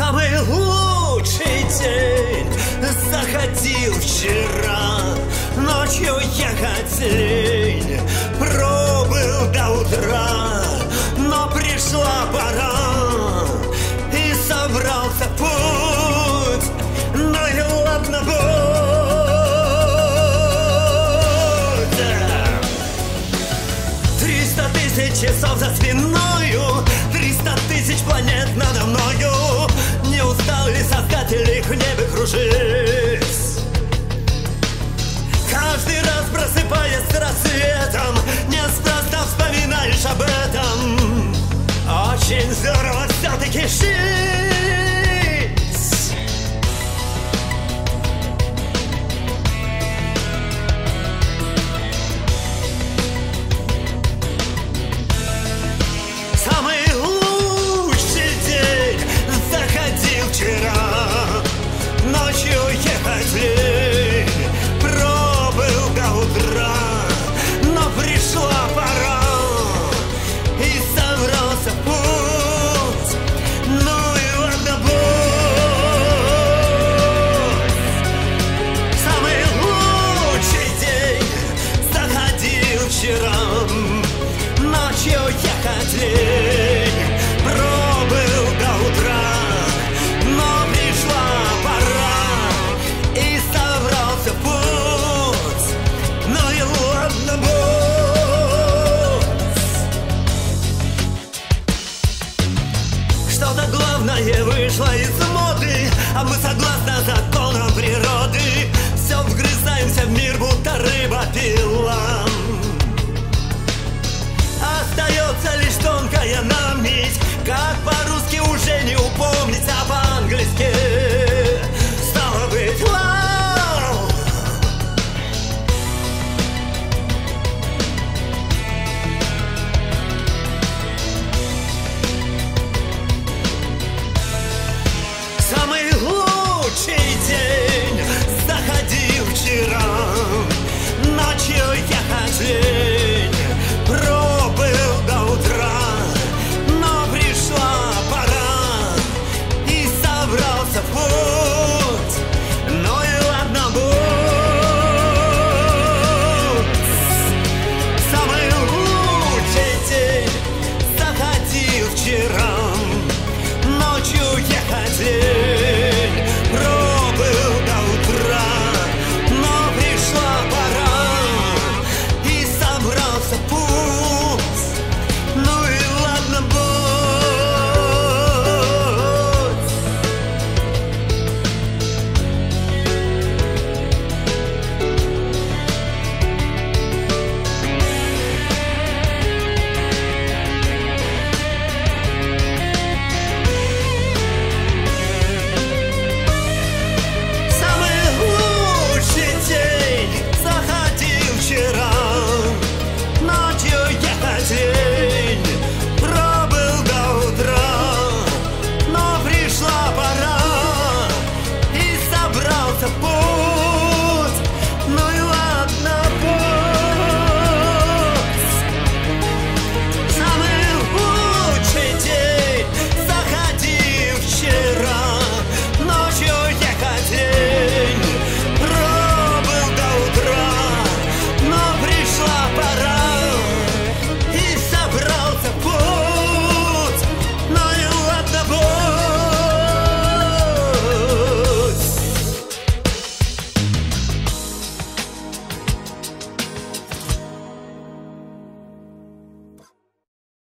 Самый лучший день заходил вчера. Ночью ехать лень Пробыл до утра Но пришла пора И собрался путь. Ну и ладно будь Триста тысяч часов за спиною кружить? Каждый раз просыпаясь с рассветом Неспроста вспоминаешь об этом Очень здорово все-таки Ночью я хотел God.